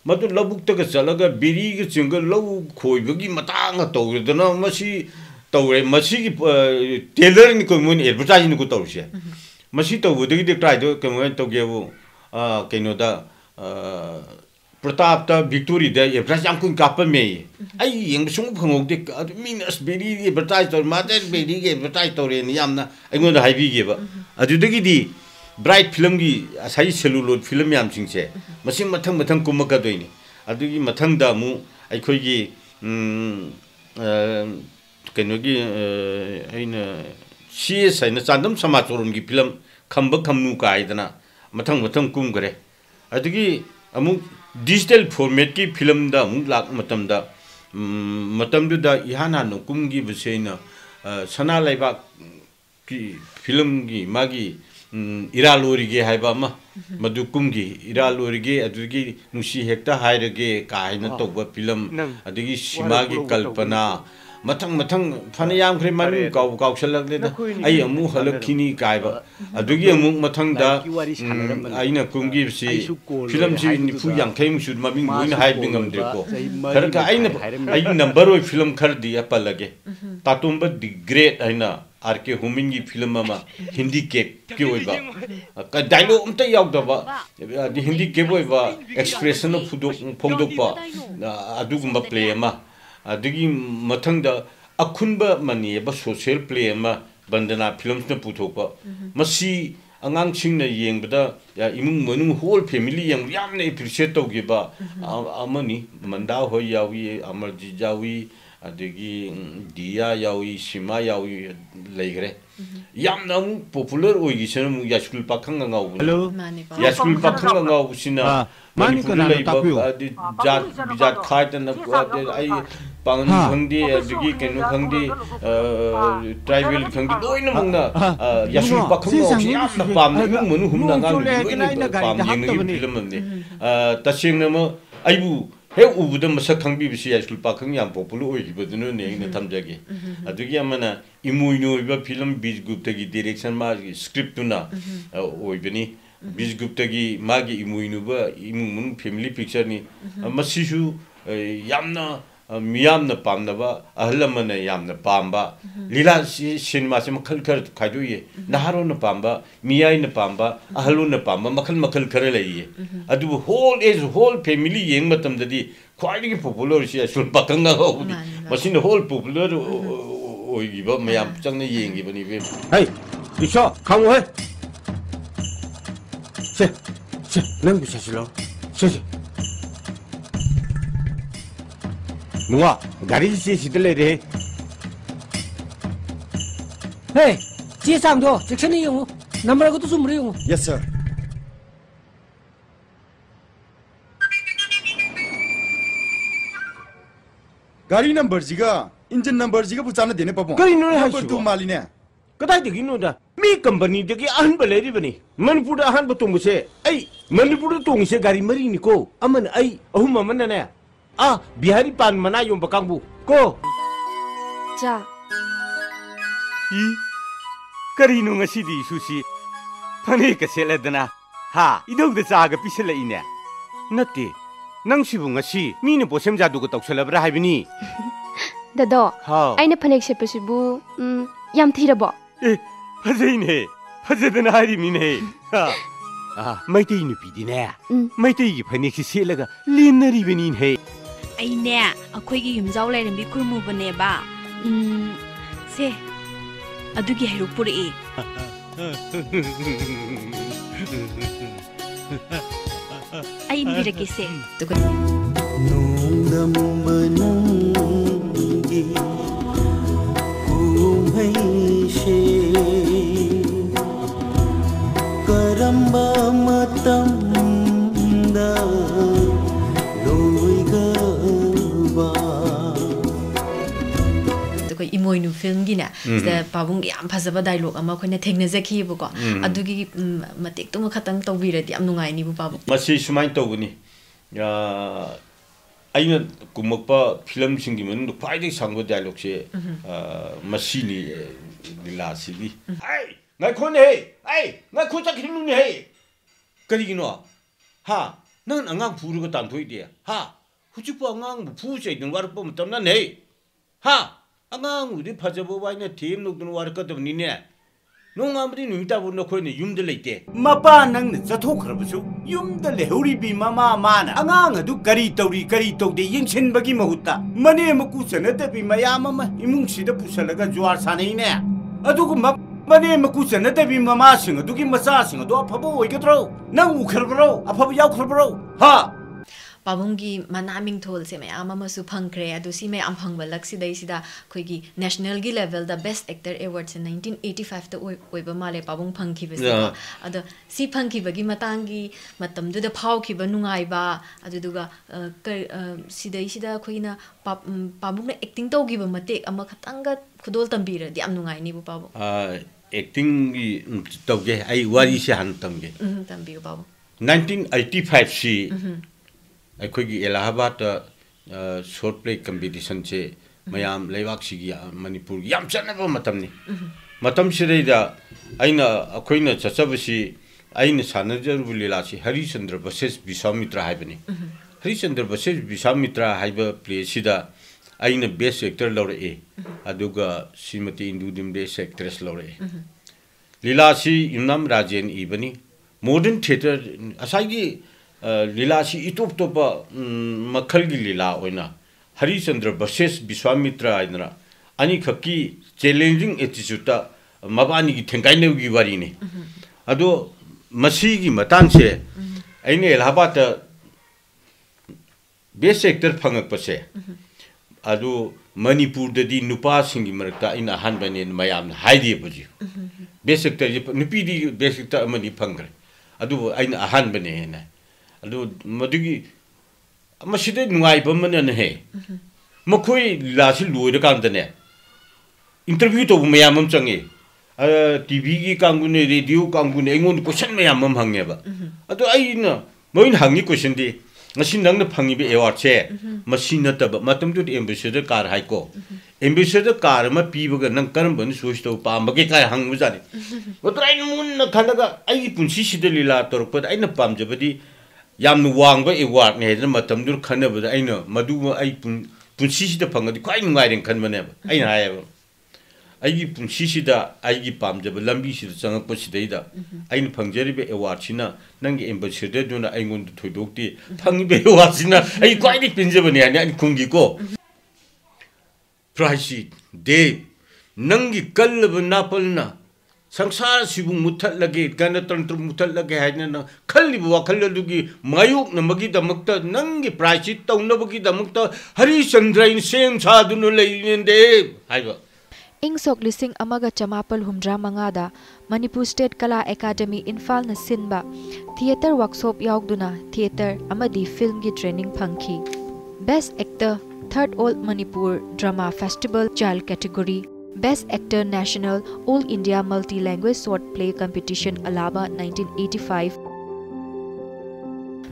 ꯃꯗꯨ ꯂꯧꯕꯨꯛꯇꯒ ꯆꯠꯂꯒ ꯕꯦꯔꯤꯒ ꯆꯤꯡꯒ ꯂꯧ ꯈꯣꯏꯕꯒꯤ ꯃꯇꯥꯡꯒ ꯇꯧꯗꯅ ꯃꯁꯤ ꯇꯧꯔꯦ ꯃꯁꯤꯒꯤ ꯇꯦꯂꯔꯅꯤꯀꯣ ꯃꯣꯏꯅ ꯑꯦꯗꯚꯔꯇꯥꯏꯖꯅꯤꯀꯣ ꯇꯧꯔꯤꯁꯦ ꯃꯁꯤ ꯇꯧꯕꯗꯒꯤꯗꯤ ꯇ꯭ꯔꯥꯏꯗꯣ ꯀꯃꯥꯏꯅ ꯇꯧꯒꯦꯕꯨ ꯀꯩꯅꯣꯗ ꯄ꯭ꯔꯇꯥꯞꯇ ꯚꯤꯛꯇꯣꯔꯤꯗ ꯑꯦꯗꯚꯔꯇꯥꯏꯖ ꯌꯥꯝ ꯀꯨꯏꯅ ꯀꯥꯞꯄꯝꯃꯦ ꯑꯩ ꯌꯦꯡꯕ ꯁꯨꯡ ꯐꯪꯍꯧꯗꯦ ꯑꯗꯨ ꯃꯤꯅ ꯑꯁ ꯕꯦꯔꯤꯒꯤ ꯑꯦꯗꯚꯔꯇꯥꯏꯖ ꯇꯧꯔꯦ ꯃꯥꯗꯔ ꯕꯦꯔꯤꯒꯤ ꯑꯦꯗꯚꯔꯇꯥꯏꯖ ꯇꯧꯔꯦꯅ ꯌꯥꯝꯅ ꯑꯩꯉꯣꯟꯗ ꯍꯥꯏꯕꯤꯒꯦꯕ ꯑꯗꯨꯗꯒꯤꯗꯤ ꯕ꯭ꯔꯥꯏꯠ ꯐꯤꯂꯝꯒꯤ ꯉꯁꯥꯏ ꯁꯦꯂꯨꯂꯣꯏꯗ ꯐꯤꯂꯝ ꯃꯌꯥꯝꯁꯤꯡꯁꯦ ꯃꯁꯤ ꯃꯊꯪ ꯃꯊꯪ ꯀꯨꯝꯃꯛꯀꯗꯣꯏꯅꯤ ꯑꯗꯨꯒꯤ ꯃꯊꯪꯗ ꯑꯃꯨꯛ ꯑꯩꯈꯣꯏꯒꯤ ꯀꯩꯅꯣꯒꯤ ꯑꯩꯅ ꯁꯤ ꯑꯦꯁ ꯍꯥꯏꯅ ꯆꯥꯟꯗꯝ ꯁꯃꯥꯆꯣꯔꯝꯒꯤ ꯐꯤꯂꯝ ꯈꯝꯕ ꯈꯝꯅꯨ ꯀꯥꯏꯗꯅ ꯃꯊꯪ ꯃꯊꯪ ꯀꯨꯝꯈꯔꯦ ꯑꯗꯒꯤ ꯑꯃꯨꯛ ꯗꯤꯖꯤꯇꯦꯜ ꯐꯣꯔꯃꯦꯠꯀꯤ ꯐꯤꯂꯝꯗ ꯑꯃꯨꯛ ꯂꯥꯛꯄ ꯃꯇꯝꯗ ꯃꯇꯝꯗꯨꯗ ꯏꯍꯥꯟ ꯍꯥꯟꯅ ꯀꯨꯝꯈꯤꯕꯁꯦ ꯑꯩꯅ ꯁꯅꯥ ꯂꯩꯕꯥꯛꯀꯤ ꯐꯤꯂꯝꯒꯤ ꯃꯥꯒꯤ ꯏꯔꯥꯜ ꯑꯣꯏꯔꯤꯒꯦ ꯍꯥꯏꯕ ꯑꯃ ꯃꯗꯨ ꯀꯨꯝꯈꯤ ꯏꯔꯥꯜ ꯑꯣꯏꯔꯤꯒꯦ ꯑꯗꯨꯗꯒꯤ ꯅꯨꯡꯁꯤ ꯍꯦꯛꯇ ꯍꯥꯏꯔꯒꯦ ꯀꯥ ꯍꯥꯏꯅ ꯇꯧꯕ ꯐꯤꯂꯝ ꯑꯗꯒꯤ ꯁꯤꯃꯥꯒꯤ ꯀꯜꯄꯅꯥ ꯃꯊꯪ ꯃꯊꯪ ꯐꯅ ꯌꯥꯝꯈ꯭ꯔꯦ ꯃꯃꯤꯡ ꯀꯥꯎ ꯀꯥꯎꯁꯜꯂꯛꯂꯦꯗ ꯑꯩ ꯑꯃꯨꯛ ꯍꯜꯂꯛꯈꯤꯅꯤ ꯀꯥꯏꯕ ꯑꯗꯨꯒꯤ ꯑꯃꯨꯛ ꯃꯊꯪꯗ ꯑꯩꯅ ꯀꯨꯝꯈꯤꯕꯁꯤ ꯐꯤꯂꯝꯁꯤ ꯅꯤꯐꯨ ꯌꯥꯡꯈꯩꯃꯨꯛꯁꯨ ꯃꯃꯤꯡ ꯂꯣꯏꯅ ꯍꯥꯏꯕꯗꯤ ꯉꯝꯗ꯭ꯔꯦꯀꯣ ꯈꯔ ꯈꯔ ꯑꯩꯅ ꯑꯩꯒꯤ ꯅꯝꯕꯔ ꯑꯣꯏ ꯐꯤꯂꯝ ꯈꯔꯗꯤ ꯄꯜꯂꯒꯦ ꯇꯥꯇꯣꯝꯕ ꯗꯤ ꯒ꯭ꯔꯦꯠ ꯍꯥꯏꯅ आर के हुमिन की फिल्म में हिंदी केक की होइबा dialogue अमता यावदबा Hindi digi mathang da akhunba mani ba social play ma bandana films na putho pa masi angang ching na yeng bda ya imung manung whole family yang yam ne appreciate to gi ba amani manda ho yawi amar ji jawi ꯑꯗꯒꯤ ꯗꯤꯌꯥ ꯌꯥꯎꯏ ꯁꯤꯃꯥ ꯌꯥꯎꯏ ꯂꯩꯈ꯭ꯔꯦ ꯌꯥꯝꯅ ꯑꯃꯨꯛ popular ꯑꯣꯏꯈꯤꯁꯤꯅ ꯑꯃꯨꯛ ꯌꯥꯁꯀꯨꯜ ꯄꯥꯈꯪ ꯑꯉꯥꯎꯕ ꯌꯥꯁꯀꯨꯜ ꯄꯥꯈꯪ ꯑꯉꯥꯎꯕꯁꯤꯅ ꯃꯅꯤꯄꯨꯔꯗ ꯂꯩꯕ ꯖꯥꯠ ꯕꯤꯖꯥꯠ ꯈꯥꯏꯗꯅ ꯑꯩ ꯄꯥꯡꯒꯟ ꯈꯪꯗꯦ ꯑꯗꯒꯤ ꯀꯩꯅꯣ ꯈꯪꯗꯦ ꯇ꯭ꯔꯥꯏꯕꯦꯜ ꯈꯪꯗꯦ ꯂꯣꯏꯅꯃꯛꯅ ꯌꯥꯁꯀꯨꯜ ꯄꯥꯈꯪ ꯑꯉꯥꯎꯕꯁꯤ ꯌꯥꯝꯅ ꯄꯥꯝꯅ ꯏꯃꯨꯡ ꯃꯅꯨꯡ ꯍꯨꯝꯅ ꯑꯉꯥꯡ ꯅꯨꯄꯤ ꯂꯣꯏꯅ ꯄꯥꯝ ꯌꯦꯡꯅꯈꯤꯕ ꯐꯤꯂꯝ ꯑꯃꯅꯤ ꯇꯁꯦꯡꯅ ꯑꯃ ꯑꯩꯕꯨ he ugude masak thangbi bisi ya skul pakang yang populu oi gibo dino ne ngi thamja gi adu gi amana imu ino iba film biz gupta gi direction ma script na. E, oi bini biz gupta gi ma gi family picture ni ma sishu e, yamna 미암나 밤나바 아흘라만에 얌나 밤바 리라시 신마시마 칼칼 가주이 나하로나 밤바 미야이나 밤바 아흘루나 밤바 마칼 마칼 그래레이 아두 홀 에즈 홀 패밀리 옌마탐다디 콰이기 포퓰러시야 술바캉가 호디 마신 홀 포퓰러 오이기바 마얌 장네 옌기바니 베 하이 이쇼 강호해. 세 세, 냉부 사실로 세 세. 누나 가리지 नहीं 에이 number को तो सुन रही 물어.요 yes sir. गाड़ी number जी का engine number जी का देने पापो गाड़ी नंबर है नंबर टू ने कदाई देखी नो मी कंपनी देखी अहन बलेरी बनी मनपुर आहन बतुंग से ऐ मनपुर तुंग से गाड़ी मरी निको अमन ने Ah, biharipan man na yung bakangbu ko. Ja. I, karino nga si di susi. Panay ka sila dana. Ha, idaw da sa aga pisala ina. Nati, nang sibu nga si, mino po sem jadu ko taksala bra haibini. Dado, ay na panay siya pa sibu, um, yam tira bo. Eh, pasay ne, pasay dana hari mine. Ha. Ah, maitay nupi di na. Maitay ki panay si sila ka, linari benin hai. ꯑꯩꯅꯦ ꯑꯩꯈꯣꯏꯒꯤ ꯌꯨꯝꯖꯥꯎ ꯂꯥꯏꯔꯦꯝꯕꯤ ꯈꯨꯔꯨꯝꯃꯨꯕꯅꯦꯕ ꯎꯝ ꯁꯦ ꯑꯗꯨꯒꯤ ꯍꯩꯔꯨꯛ ꯄꯨꯔꯛꯏ ꯑꯩ ꯏꯟꯕꯤꯔꯛꯀꯦ ꯁꯦ ꯑꯗꯨꯒ ꯅꯣꯡꯗꯝꯕ ꯅꯪꯒꯤ ꯀꯨꯝꯍꯩꯁꯦ ꯀꯔꯝꯕ ꯃꯇꯝꯗ ko imoi nu film gi na da pabung gi am phasa badai lok ama ko na thekna ja ꯁꯤꯗ ꯄꯥꯕꯨꯡꯒꯤ ꯌꯥꯝ ꯐꯖꯕ ꯗꯥꯏꯂꯣꯛ ꯑꯃ ꯑꯩꯈꯣꯏꯅ ꯊꯦꯡꯅꯖꯈꯤꯕꯀꯣ ꯑꯗꯨꯒꯤ ꯃꯇꯦꯛꯇꯨꯃ ꯈꯇꯪ ꯇꯧꯕꯤꯔꯗꯤ ꯌꯥꯝ ꯅꯨꯡꯉꯥꯏꯅꯤꯕꯨ ꯄꯥꯕꯨꯡ ꯃꯁꯤ ꯁꯨꯃꯥꯏꯅ ꯇꯧꯕꯅꯤ ꯑꯩꯅ ꯀꯨꯝꯃꯛꯄ ꯐꯤꯂꯝꯁꯤꯡꯒꯤ ꯃꯅꯨꯡꯗ ꯈ꯭ꯋꯥꯏꯗꯒꯤ ꯁꯪꯕ ꯗꯥꯏꯂꯣꯛꯁꯦ ꯃꯁꯤꯅꯤ ꯂꯤꯂꯥꯁꯤꯒꯤ ꯑꯩ ꯉꯥꯏꯈꯣꯅꯦꯍꯦ ꯑꯩ ꯉꯥꯏꯈꯣ ꯆꯠꯈꯤꯅꯨꯅꯦꯍꯦ ꯀꯔꯤꯒꯤꯅꯣ 하, 넌 안강 부르고 단토이디. 하, 후지포 안강 부우제 있는 와르 보면 땀나네. 하, 아강 우리 파저보 와이네 팀 녹든 와르거도 니네 농암리 누이다 보는 거니 юм들 있대 마빠 능 저토 그러부죠 yumda lehuri bi mama mana anga du kari tawri kari tawde yingchen bagi mahutta mane maku sanata bi mayama ma imung sida pusalaga jwar sanai ne. Adu ko ma mane maku sanata bi mama singa du ki masa singa do phabo oi ka tro nang u kharbro a phabo yau kharbro ha! ꯄꯥꯕꯨꯡꯒꯤ ꯃꯅꯥ ꯃꯤꯡꯊꯣꯜꯁꯦ ꯃꯌꯥꯝ ꯑꯃꯁꯨ ꯐꯪꯈ꯭ꯔꯦ ꯑꯗꯨ ꯁꯤ ꯃꯌꯥꯝ ꯐꯪꯕ ꯂꯛꯁꯤꯗꯩꯁꯤꯗ ꯑꯩꯈꯣꯏꯒꯤ ꯅꯦꯁꯅꯦꯜꯒꯤ ꯂꯦꯚꯦꯜꯗ ꯕꯦꯁ actor ꯑꯦꯋꯥꯔꯗꯁꯦ nineteen eighty ꯐꯥꯏꯚꯇ ꯑꯣꯏꯕ ꯃꯥꯜꯂꯦ ꯄꯥꯕꯨꯡ ꯐꯪꯈꯤꯕꯁꯤꯀꯣ ꯑꯗꯣ ꯁꯤ ꯐꯪꯈꯤꯕꯒꯤ ꯃꯇꯥꯡꯒꯤ ꯃꯇꯝꯗꯨꯗ ꯐꯥꯎꯈꯤꯕ ꯅꯨꯡꯉꯥꯏꯕ ꯑꯗꯨꯗꯨꯒ ꯁꯤꯗꯩꯁꯤꯗ ꯑꯩꯈꯣꯏꯅ ꯄꯥꯕꯨꯡꯅ ꯑꯦꯛꯇꯤꯡ ꯇꯧꯈꯤꯕ ꯃꯇꯦꯛ ꯑꯃꯈꯛꯇꯪꯒ ꯈꯨꯗꯣꯜ ꯇꯝꯕꯤꯔꯗꯤ ꯌꯥꯝ ꯅꯨꯡꯉꯥꯏꯅꯤꯕ ꯄꯥꯕꯨꯡ ꯑꯦꯛꯇꯤꯡꯒꯤ ꯇꯧꯒꯦ ꯑꯩ ꯋꯥꯔꯤꯁꯦ ꯍꯥꯟꯅ ꯇꯝꯒꯦ ꯇꯝꯕꯤꯌꯨ ꯄꯥꯕꯨꯡ ꯅꯥꯏꯟꯇꯤꯟ ꯑꯩꯠꯇꯤ ꯐꯥꯏꯚꯁꯤ सी अखोगी इलाहाबाद शॉर्ट प्ले कंपटीशन से मयाम लेवाक सिगी मणिपुर याम चनब मतमनी मतम सिदैदा अइना अखोइना चचबसी अइना सानजरुब लीलासी हरिचंद्र बसेस विश्वामित्र हाइबनी हरिचंद्र बसेस विश्वामित्र हाइब प्ले सिदा अइना best actor लौरे अदुगा Shrimati इंदुदिम best actress लौरे लीलासी इमनाम तोप मखल की लीला ओइना हरिचंद्र बसेस विश्वामित्र आइना अनि खकी चैलेंजिंग एटीट्यूड मबानी की थेंगाइने की वारी ने अदो मसी की मतान से अइने इलाहाबाद बेस्ट एक्टर फंगकपसे अदो मणिपुरददी नुपासिंगी मरक्ता इन अहानबने मयाम हाइदिबजी बेस्ट एक्टर नुपीदी बेस्ट एक्टर अमनी फंग्रे अदुबो अइना अहानबने हेना अदो मदुगी मसिदे नुंगाइबा मनन हे मखोई लासि लोइर कांदने इंटरव्यू तो मयाम हम चंगे टीवी की कांगुने रेडियो कांगुने एंगोन क्वेश्चन मयाम हम हंगेबा अदो अइना Moin हंगी question the ngasi nangna phangibe award che masi nataba matam tu ambassador car hai ko ambassador car ma pibaga nang karam ban sois to pa mage kai hang mu jani otrai mun na khanaga ai punsi sida lila torpa ai na pam jabadi yam nu wang ba award ne da matam dur khana ba ai na madu ai punsi sida phangadi kwai ngai ren khan bane ba ai na ai ba ꯑꯩꯒꯤ ꯄꯨꯟꯁꯤꯁꯤꯗ ꯑꯩꯒꯤ ꯄꯥꯝꯖꯕ ꯂꯝꯕꯤꯁꯤꯗ ꯆꯪꯉꯛꯄꯁꯤꯗꯩꯗ ꯑꯩꯅ ꯐꯪꯖꯔꯤꯕ ꯑꯦꯋꯥꯔꯗꯁꯤꯅ ꯅꯪꯒꯤ ꯑꯦꯝꯕꯦꯁꯦꯗꯔꯗꯨꯅ ꯑꯩꯉꯣꯟꯗ ꯊꯣꯏꯗꯣꯛꯇꯦ ꯐꯪꯉꯤꯕ ꯑꯦꯋꯥꯔꯗꯁꯤꯅ ꯑꯩ ꯈ꯭ꯋꯥꯏꯗꯒꯤ ꯄꯦꯟꯖꯕꯅꯤ ꯍꯥꯏꯅ ꯑꯩꯅ ꯈꯨꯝꯈꯤꯀꯣ ꯄ꯭ꯔꯥꯏꯁꯤ ꯗꯦ ꯅꯪꯒꯤ ꯀꯜꯂꯕ ꯅꯥꯄꯜꯅ ꯁꯪꯁꯥꯔꯁꯤꯕꯨ ꯃꯨꯊꯠꯂꯒꯦ ꯒꯅꯇꯟꯇ꯭ꯔ ꯃꯨꯊꯠꯂꯒꯦ ꯍꯥꯏꯅ ꯅꯪ ꯈꯜꯂꯤꯕ ꯋꯥꯈꯜ ꯑꯗꯨꯒꯤ ꯃꯥꯌꯣꯛꯅꯕꯒꯤꯗꯃꯛꯇ ꯅꯪꯒꯤ ꯄ꯭ꯔꯥꯏꯁꯤ ꯇꯧꯅꯕꯒꯤꯗꯃꯛꯇ ꯍꯔꯤꯆꯟꯗ꯭ꯔ ꯁꯦꯝ ꯁꯥꯗꯨꯅ ꯂꯩꯔꯤꯅꯦ ꯍꯥꯏꯕ ꯏꯪ ꯁꯣꯛ ꯂꯤꯁꯤꯡ ꯑꯃꯒ ꯆꯃꯥꯄꯜ ꯍꯨꯝꯗ꯭ꯔꯥ ꯃꯉꯥꯗ ꯃꯅꯤꯄꯨꯔ ꯁ꯭ꯇꯦꯠ ꯀꯂꯥ ꯑꯦꯀꯥꯗꯃꯤ ꯏꯝꯐꯥꯜꯅ ꯁꯤꯟꯕ ꯊꯤꯌꯦꯇꯔ ꯋꯥꯛꯁꯣꯞ ꯌꯥꯎꯗꯨꯅ ꯊꯤꯌꯦꯇꯔ ꯑꯃꯗꯤ ꯐꯤꯜꯝꯒꯤ ꯇ꯭ꯔꯦꯅꯤꯡ ꯐꯪꯈꯤ best actor ꯊꯔꯠ all Manipur drama festival child category Best Actor National All India Multi Language Short Play Competition Alaba 1985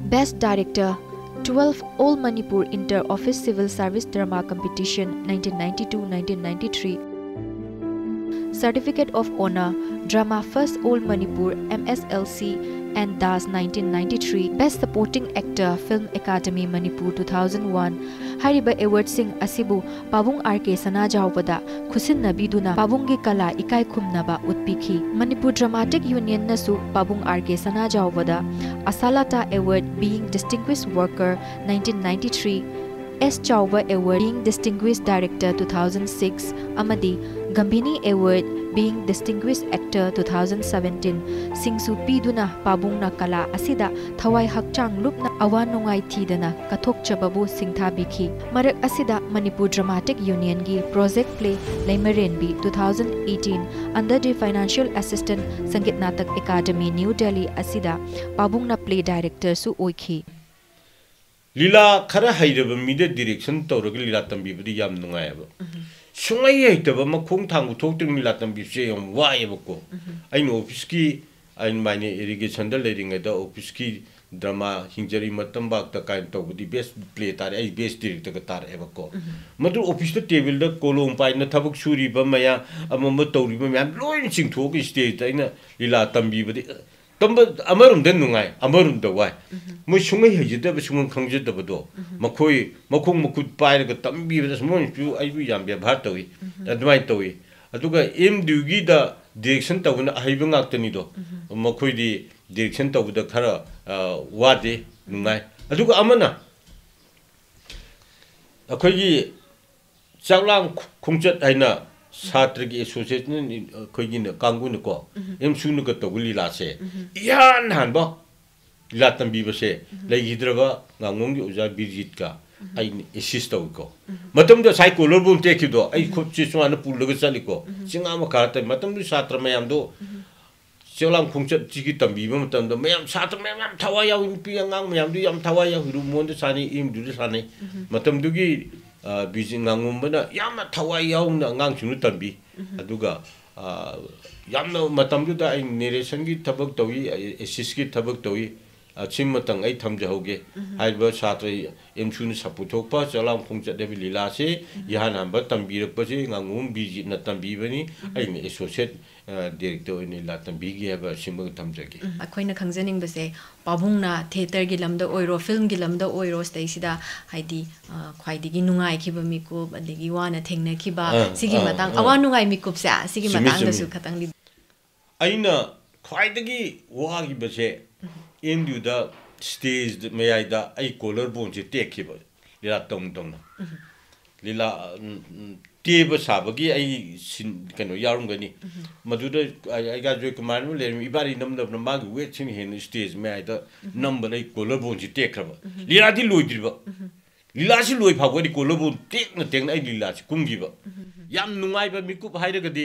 Best Director 12 All Manipur Inter Office Civil Service Drama Competition 1992-1993 Certificate of Honor Drama First All Manipur MSLC and Das 1993 Best Supporting Actor Film Academy Manipur 2001 Hariba Award Singh Asibu Pavung RK Sanajawada Khusin Nabiduna Pabung Gi Kala Ikai Khumnaba Utpikhi Manipur Dramatic Union Nasu Pavung RK Sanajawada Asalata Award Being Distinguished Worker 1993 S Chawwa Award Being Distinguished Director 2006 Amadi Gambini Award being Distinguished Actor 2017 Singsu Piduna Pabungna Kala Asida Thawai Hakchang Lupna Awan Nungai Thidana Kathok Chababu Singtha Bikhi Marak Asida Manipur Dramatic Union gi Project Play Laimaren B 2018 under the Financial Assistant Sangit Natak Academy New Delhi Asida Pabungna Play Director Su Oikhi लीला खरा हैरब मीदे direction तौरग लीला तंबीबदी याम नुंगायब shungaye itaba ma kong tangu tokdung milatang bibshe yung waa yabakko ayin ofiski ayin maani erige chandal eringa da ofiski drama hingjari matambak da kain togu di best play tar ay best director ka tar ebakko madu office da table da kolo umpai na thabak shuri ba maya ama ma tawri ba myan loin sing thok stage da ina lila tambi ba di 덤바 아마름 된 누가이 아마름 더 와이 뭐 슝은 해지데 슝은 강제데 보도 뭐 거의 먹고 먹고 빠이는 거 덤비에서 뭐주 아이비 잠비야 바토이 다드마이 토이 아두가 임두기다 디렉션 타고나 아이병 악더니도 뭐 거의 디렉션 타고다 가라 와데 누가이 아두가 아마나 거기 짝랑 공chất hay là 사트르기 에소세는 어, 거기는 강군이 거 엠수는 것도 굴리라세 이안 한바 라탄 비버세 레기 들어가 강공기 우자 비지tka. 아이 시스터 오고. 마텀도 사이콜로 봄 테키도 아이 컵치스만 불르가 살리고 싱아마 가르타 마텀도 사트르 매암도 셀랑 공짜 지기다 미범 땀도 매암 사트르 매암 타와야 인피양 강 매암도 얌 타와야 흐루 몬데 사니 임두르 사니. 마텀도기 비.지 ngangumbana yamma tawa yaungna ngang chunu tambi aduga yamma matamju da ai nere sangi tabak tawi assist ki tabak tawi chim matang ai tam jahoge hai ba satra em chun sa pu tok pa cha lam kong cha debi lila se yahan ham ba tambi rapa se ngangum bi ji na tambi bani ai me associate director ni la tambi ge ba sim ba tam jage a khoi na khangjaning ba se pabung na theater gi lamda oiro film gi lamda oiro stei sida haidi khwai digi nungai ki ba mi ko adegi wa na thengna ki ba sigi matang awa nungai mi kup sa sigi matang da su khatang li aina khwai digi wa gi ba se M ꯌꯨꯗ stage ꯃꯌꯥꯏꯗ ꯑꯩ colour ꯕꯣꯟꯁꯦ ꯇꯦꯛꯈꯤꯕ ꯂꯤꯂꯥ ꯇꯧꯅ ꯇꯧꯅ ꯂꯤꯂꯥ ꯇꯦꯕ ꯁꯥꯕꯒꯤ ꯑꯩ ꯀꯩꯅꯣ ꯌꯥꯎꯔꯝꯒꯅꯤ ꯃꯗꯨꯗ ꯑꯩꯒ ꯖꯣꯏ ꯀꯨꯃꯥꯔ ꯑꯃ ꯂꯩꯔꯝꯃꯤ ꯏꯕꯥꯅꯤ ꯅꯝꯗꯕꯅ ꯃꯥꯒꯤ ꯋꯦꯠꯁꯤꯅ ꯍꯦꯟꯅ ꯁ꯭ꯇꯦꯖ ꯃꯌꯥꯏꯗ ꯅꯝꯕꯗ ꯑꯩ ꯀꯣꯂꯔ ꯕꯣꯟꯁꯦ ꯇꯦꯛꯈ꯭ꯔꯕ ꯂꯤꯂꯥꯗꯤ ꯂꯣꯏꯗ꯭ꯔꯤꯕ ꯂꯤꯂꯥꯁꯤ ꯂꯣꯏ ꯐꯥꯎꯕꯗꯤ ꯀꯣꯂꯔ ꯕꯣꯟ ꯇꯦꯛꯅ ꯇꯦꯛꯅ ꯑꯩ ꯂꯤꯂꯥꯁꯤ ꯀꯨꯝꯈꯤꯕ ꯌꯥꯝ ꯅꯨꯡꯉꯥꯏꯕ ꯃꯤꯀꯨꯞ ꯍꯥꯏꯔꯒꯗꯤ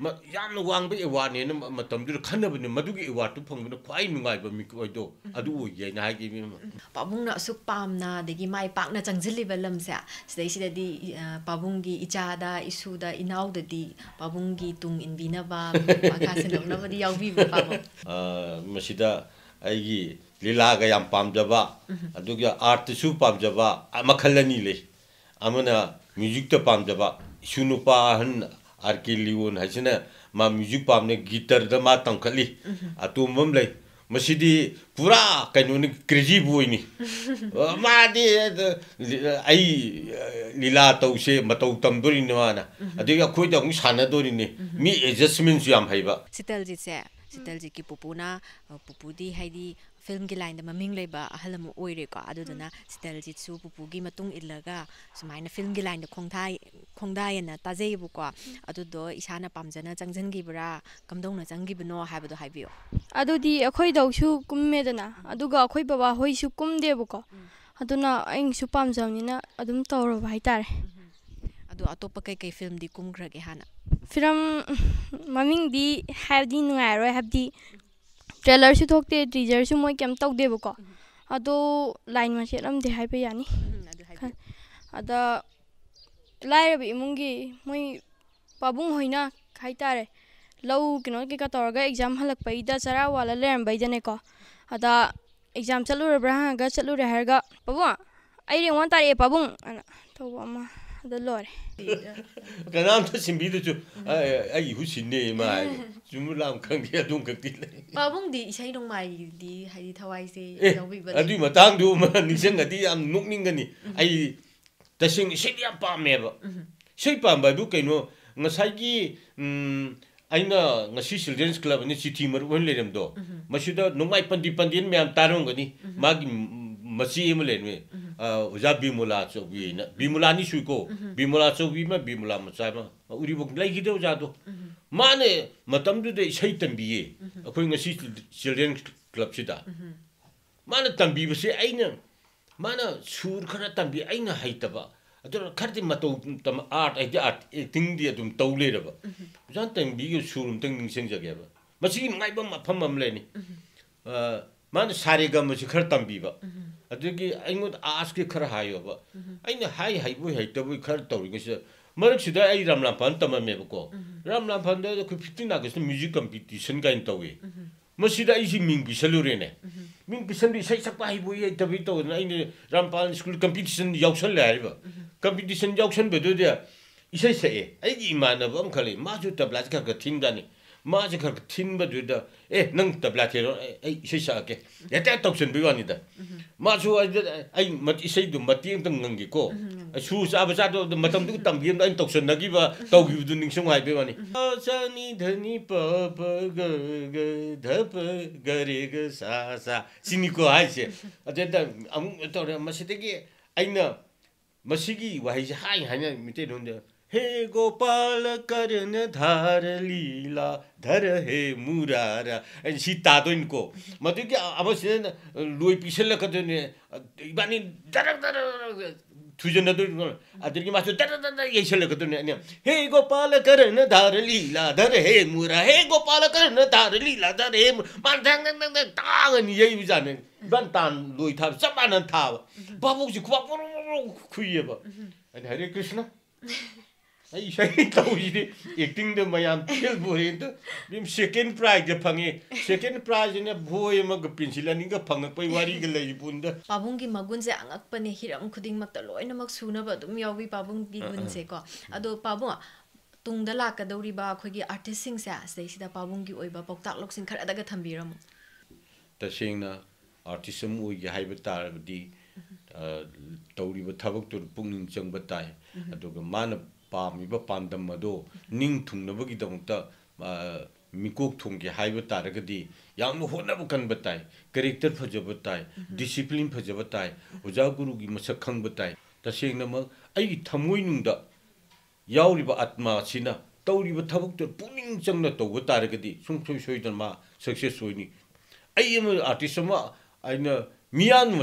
mà yam na wang bai wa ne na mà tam du kan na ba ne ma du gi wa tu phang na quay mình ngai ba mi ko do a du ye na ha gi mi ma. Pa bung na su pam na để gi mai pak na chang jili ba lam sa sidai sida di bà bung gi icha da isu da inau da đi bà bung gi tung in bi na ba pa ka se đi ba di bà bi à mà ma sida ai gi lila cái yam pam java, à mhm. adu gi art su pam ja ba ma khallani le amana music ta pam ja ba isu nu pa han R K Leon ꯍꯥꯏꯁꯤꯅ ꯃꯥ music ꯄꯥꯝꯅ ꯒꯤꯇꯔꯗ ꯃꯥ ꯇꯝꯈꯠꯂꯤ ꯑꯇꯣꯝꯕ ꯑꯃ ꯂꯩ ꯃꯁꯤꯗꯤ ꯄꯨꯔꯥ ꯀꯩꯅꯣꯅꯤ ꯀ꯭ꯔꯦꯖꯤ ꯕꯣꯏꯅꯤ ꯃꯥꯗꯤ ꯑꯩ ꯂꯤꯂꯥ ꯇꯧꯁꯦ ꯃꯇꯧ ꯇꯝꯗꯣꯔꯤꯅꯤ ꯃꯥꯅ ꯑꯗꯒꯤ ꯑꯩꯈꯣꯏꯗ ꯑꯃꯨꯛ ꯁꯥꯟꯅꯗꯣꯔꯤꯅꯤ ꯃꯤ ꯑꯦꯗꯖꯁꯃꯦꯟꯁꯨ ꯌꯥꯝ ꯍꯩꯕ ꯁꯤꯇꯜꯖꯤꯠꯁꯦ ꯁꯤꯇꯜꯖꯤꯠꯀꯤ ꯄꯨꯄꯨꯅ ꯄꯨꯄꯨꯗꯤ ꯍꯥꯏꯗꯤ ꯐꯤꯜꯝꯒꯤ ꯂꯥꯏꯟꯗ ꯃꯃꯤꯡ ꯂꯩꯕ ꯑꯍꯜ ꯑꯃ ꯑꯣꯏꯔꯦꯀꯣ ꯑꯗꯨꯗꯨꯅ ꯁꯤꯇꯜꯖꯤꯠꯁꯨ ꯄꯨꯄꯨꯒꯤ ꯃꯇꯨꯡ ꯏꯜꯂꯒ ꯁꯨꯃꯥꯏꯅ ꯐꯤꯜꯝꯒꯤ ꯂꯥꯏꯟꯗ ꯈꯣꯡꯊꯥꯏ ꯈꯣꯡꯗꯥꯏꯑꯅ ꯇꯥꯖꯩꯌꯦꯕꯀꯣ ꯑꯗꯨꯗꯣ ꯏꯁꯥꯅ ꯄꯥꯝꯖꯅ ꯆꯪꯁꯤꯟꯈꯤꯕ꯭ꯔꯥ ꯀꯝꯗꯧꯅ ꯆꯪꯈꯤꯕꯅꯣ ꯍꯥꯏꯕꯗꯣ ꯍꯥꯏꯕꯤꯌꯣ ꯑꯗꯨꯗꯤ ꯑꯩꯈꯣꯏꯗꯧꯁꯨ ꯀꯨꯝꯃꯦꯗꯅ ꯑꯗꯨꯒ ꯑꯩꯈꯣꯏ ꯕꯕꯥ ꯍꯣꯏꯁꯨ ꯀꯨꯝꯗꯦꯕꯀꯣ ꯑꯗꯨꯅ ꯑꯩꯅꯁꯨ ꯄꯥꯝꯖꯕꯅꯤꯅ ꯑꯗꯨꯝ ꯇꯧꯔꯕ ꯍꯥꯏꯇꯥꯔꯦ ꯑꯗꯣ ꯑꯇꯣꯞꯄ ꯀꯩꯀꯩ ꯐꯤꯂꯝꯗꯤ ꯀꯨꯝꯈ꯭ꯔꯒꯦ ꯍꯥꯟꯅ ꯐꯤꯂꯝ ꯃꯃꯤꯡꯗꯤ ꯍꯥꯏꯕꯗꯤ ꯅꯨꯡꯉꯥꯏꯔꯣꯏ ꯍꯥꯏꯕꯗꯤ ꯇ꯭ꯔꯦꯂꯔꯁꯨ ꯊꯣꯛꯇꯦ ꯇꯤꯖꯔꯁꯨ ꯃꯣꯏ ꯀꯩꯝ ꯇꯧꯗꯦꯕꯀꯣ ꯑꯗꯣ ꯂꯥꯏꯟ ꯃꯆꯦꯠ ꯑꯃꯗꯤ ꯍꯥꯏꯕ ꯌꯥꯅꯤ ꯑꯗ ꯂꯥꯏꯔꯕ ꯏꯃꯨꯡꯒꯤ ꯃꯣꯏ ꯄꯥꯕꯨꯡ ꯍꯣꯏꯅ ꯍꯥꯏꯇꯥꯔꯦ ꯂꯧ ꯀꯩꯅꯣ ꯀꯩꯀꯥ ꯇꯧꯔꯒ ꯑꯦꯛꯖꯥꯝ ꯍꯜꯂꯛꯄꯩꯗ ꯆꯔꯥ ꯋꯥꯜꯂ ꯂꯩꯔꯝꯕꯩꯗꯅꯦꯀꯣ ꯑꯗ ꯑꯦꯛꯖꯥꯝ ꯆꯠꯂꯨꯔꯕ꯭ꯔꯥ ꯍꯪꯉꯒ ꯆꯠꯂꯨꯔꯦ ꯍꯥꯏꯔꯒ ꯄꯥꯕꯨꯡ ꯑꯩ ꯔꯦꯡ ꯋꯥꯟ ꯇꯥꯔꯛꯑꯦ ꯄꯥꯕꯨꯡ ꯑꯅ ꯇꯧꯕ ꯑꯃ ꯑꯗ ꯂꯣꯏꯔꯦ ꯀꯅꯥꯝꯇ ꯁꯤꯟꯕꯤꯗꯁꯨ ꯑꯩ ꯏꯍꯨ ꯁꯤꯟꯅꯦ ꯃꯥ ꯍꯥꯏꯕ ꯆꯨꯝꯕ ꯂꯥꯝ ꯈꯪꯗꯦ ꯑꯗꯨꯝ ꯈꯛꯇꯤ ꯂꯩ ꯄꯥꯕꯨꯡꯗꯤ ꯏꯁꯩ ꯅꯣꯡꯃꯥꯏꯒꯤꯗꯤ ꯍꯥꯏꯗꯤ ꯊꯋꯥꯏꯁꯦ ꯑꯦ ꯌꯥꯎꯕꯤꯕ ꯑꯗꯨꯒꯤ ꯃꯇꯥꯡꯗꯨ ꯑꯃ ꯅꯤꯡꯁꯤꯡꯉꯗꯤ ꯌꯥꯝ ꯅꯣꯛꯅꯤꯡꯒꯅꯤ ꯑꯩ ꯇꯁꯦꯡꯅ ꯏꯁꯩꯗꯤ ꯌꯥꯝ ꯄꯥꯝꯃꯦꯕ ꯏꯁꯩ ꯄꯥꯝꯕ ꯍꯥꯏꯕꯨ ꯀꯩꯅꯣ ꯉꯁꯥꯏꯒꯤ ꯑꯩꯅ ꯉꯁꯤ ꯆꯤꯜꯗ꯭ꯔꯦꯟꯁ ꯀ꯭ꯂꯕ ꯑꯅꯤ ꯆꯤꯊꯤ ꯃꯔꯨꯞ ꯑꯣꯏꯅ ꯂꯩꯔꯝꯗꯣ ꯃꯁꯤꯗ ꯅꯣꯡꯃꯥꯏ ꯄꯟꯗꯤ ꯄꯟꯗꯦꯟ ꯃꯌꯥꯝ ꯇꯥꯔꯝꯒꯅꯤ ꯃꯥꯒꯤ ꯃꯆꯦ ꯑꯃ ꯂꯩꯔꯝꯃꯦ हुजा बिमुला चौबी होइन बिमुलानि सुको। बिमुला चौबीमा बिमुला मचामा उरिबोक लाइखिदो जाँदो माने मतम्दुदे इसै तम्बिए अखोइ ngasi चिल्ड्रेन क्लब सिदा माने तम्बिबसे आइन माने सुर खरा तम्बि आइन हाइतबा अदर खरदि मतौ तम आर्ट आइदि आर्ट एक्टिंगदि अदुम तौलेरबा जान तम्बिगे सुरुम तंग निंसेंजगेबा मसी ngaibam नि। amleni मान सारेगम खर तम्बिबा ꯈꯔ ꯇꯝꯕꯤꯕ ꯑꯗꯨꯗꯒꯤ ꯑꯩꯉꯣꯟꯗ ꯑꯥꯁꯀꯤ ꯈꯔ ꯍꯥꯏꯌꯣꯕ ꯑꯩꯅ ꯍꯥꯏ ꯍꯩꯕꯣꯏ ꯍꯩꯇꯕꯣꯏꯈꯔ ꯇꯧꯔꯤꯉꯩꯁꯤꯗ ꯃꯔꯛꯁꯤꯗ ꯑꯩ ꯔꯥꯝ ꯂꯥꯝꯐꯥꯟ ꯇꯝꯃꯝꯃꯦꯕꯀꯣ ꯔꯥꯝ ꯂꯥꯝꯐꯥꯟꯗ ꯑꯩꯈꯣꯏ ꯐꯤꯐꯇꯤꯟ ꯑꯥꯒꯁꯇ ꯃ꯭ꯌꯨꯖꯤꯛ ꯀꯝꯄꯤꯇꯤꯁꯟ ꯀꯥꯏꯅ ꯇꯧꯏ ꯃꯁꯤꯗ ꯑꯩꯁꯤ ꯃꯤꯡ ꯄꯤꯁꯜꯂꯨꯔꯦꯅꯦ ꯃꯤꯡ ꯄꯤꯁꯟꯕ ꯏꯁꯩ ꯁꯛꯄ ꯍꯩꯕꯣꯏ ꯍꯩꯇꯕꯣꯏ ꯇꯧꯗꯅ ꯑꯩꯅ ꯔꯥꯝꯄꯥꯜ ꯁ꯭ꯀꯨꯜ ꯀꯝꯄꯤꯇꯤꯁꯟ ꯌꯥꯎꯁꯜꯂꯦ ꯍꯥꯏꯔꯤꯕ ꯀꯝꯄꯤꯇꯤꯁꯟ ꯌꯥꯎꯁꯟꯕꯗꯨꯗ ꯏꯁꯩ ꯁꯛꯑꯦ ꯑꯩꯒꯤ ꯏꯃꯥꯟꯅꯕ ꯑꯃ ꯈꯜꯂꯤ ꯃꯥꯁꯨ ꯇꯕ꯭ꯂꯥꯁꯤ ꯈꯔ ꯈꯔ ꯊꯤꯟꯗꯥꯅꯤ म आज खर थिनब झुट ए नङ त ब्ला थिएर ऐ इसै सके यता तपसिन बिवा नि त म छु सु ऐ म इसै दु म तिङ त नङगे को सु सा बजा त म तम दु तम त न तपसिन नगि ब तौ गि दु निसम हाइ बे वानी अ धनी प प ग ग धप प ग रे ग सा सा सिनी हाइ से अ जे त अम त र म कि ऐ मसिगी वाइज हाइ हाइ मिते दुन हे गोपाल कर्ण धार लीला धर हे मुरारा। म मात्रै कि। अब लुई पिसल्लखदोइन इबानी दरक दरक थुजनदो आदि मासु दर दर यैसल्लखदोइन अनि हे गोपाल कर्ण धार लीला धर हे मुरा। हे गोपाल कर्ण धार लीला धर हे मान दङ ताङ जाने। इबान तान लुई था सब मान थाब बाबुजी खुवा पुरु खुइएब अनि हरे कृष्ण। एक्टिंग फेल बोरे तो प्राइज फंगे सेकेंड प्राइज ने भोई पेंसिल अनि मगुन से अंगक पने हिरम खुदिंग मत लोइन मग को अदो तुंग द लाक आर्टिस्ट से आसे सिदा पाबुंग गी ओइबा पोकटाक लोक सिंग खरा दगा थंबिरम त सिंग न आर्टिस्ट मु ये हाइबतार दी तौरी ब थबक चंग बताय मान पामिब पानदम अदो मके हाब तागढ हो तेरे फजब ताइ डिसन फजब ताइजा गुरु मस तसँग ठमैनुदि आत्मा तपाईँ चङ् तागि सूसै सैँदमा सक्सेस हो नि आर्टिसमा अहिले महा म